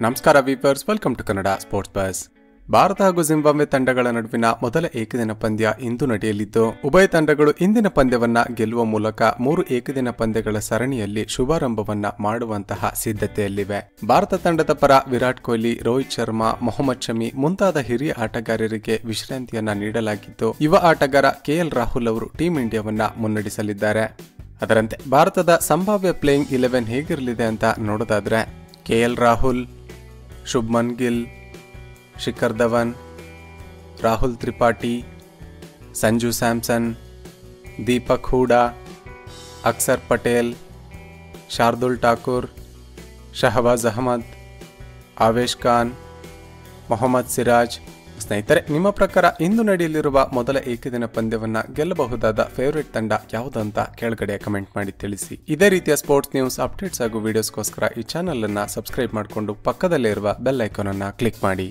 ನಮಸ್ಕಾರ viewers welcome to Kannada sports bus Bharat ಹಾಗೂ Zimbabwe ತಂಡಗಳ ನಡುವಿನ ಮೊದಲ ಏಕದಿನ ಪಂದ್ಯ ಇಂದು ನಡೆಯಲಿದ್ದು, ಉಭಯ ತಂಡಗಳು ಇಂದಿನ ಪಂದ್ಯವನ್ನ ಗೆಲ್ಲುವ ಮೂಲಕ ಮೂರು ಏಕದಿನ ಪಂದ್ಯಗಳ ಸರಣಿಯಲ್ಲಿ ಶುಭಾರಂಭವನ್ನ ಮಾಡುವಂತಹ ಸಿದ್ಧತೆಯಲ್ಲಿವೆ. ಭಾರತ ತಂಡದ ಪರ ವಿರಾಟ್ ಕೊಹ್ಲಿ, ರೋಹಿತ್ ಶರ್ಮಾ, ಮೊಹಮ್ಮದ್ ಶಮಿ ಮುಂತಾದ ಹಿರಿಯ ಆಟಗಾರರಿಗೆ ವಿಶ್ರಾಂತಿಯನ್ನ ನೀಡಲಾಗಿದ್ದು, ಯುವ ಆಟಗಾರ ಕೆಎಲ್ ರಾಹುಲ್ ಅವರು ಟೀಂ ಇಂಡಿಯಾವನ್ನ ಮುನ್ನಡೆಸಲಿದ್ದಾರೆ. ಅದರಂತೆ ಭಾರತದ ಸಂಭಾವ್ಯ ಪ್ಲೇಯಿಂಗ್ ಇಲೆವೆನ್ ಹೇಗಿರಲಿದೆ ಅಂತ ನೋಡೋದಾದ್ರೆ ಕೆಎಲ್ ರಾಹುಲ್ शुभमन गिल शिखर धवन, राहुल त्रिपाठी, संजू सैमसन, दीपक हुडा, अक्सर पटेल, शार्दुल ठाकुर, शहबाज अहमद, आवेश खान मोहम्मद सिराज ಸ್ನೇಹಿತರೆ, ನಿಮ್ಮ ಪ್ರಕಾರ ಇಂದು ನಡೆಯಲಿರುವ ಮೊದಲ ಏಕದಿನ ಪಂದ್ಯವನ್ನ ಗೆಲ್ಲಬಹುದಾದ ಫೇವರೇಟ್ ತಂಡ ಯಾವುದು ಅಂತ ಕೆಳಗಡೆ ಕಮೆಂಟ್ ಮಾಡಿ ತಿಳಿಸಿ. ಇದೇ ರೀತಿಯ ಸ್ಪೋರ್ಟ್ಸ್ ನ್ಯೂಸ್ ಅಪ್ಡೇಟ್ಸ್ ಹಾಗೂ ವಿಡಿಯೋಸ್ಗೋಸ್ಕರ ಈ ಚಾನಲ್ ಅನ್ನ ಸಬ್ಸ್ಕ್ರೈಬ್ ಮಾಡಿಕೊಂಡು ಪಕ್ಕದಲ್ಲೇ ಇರುವ ಬೆಲ್ ಐಕಾನ್ ಅನ್ನ ಕ್ಲಿಕ್ ಮಾಡಿ.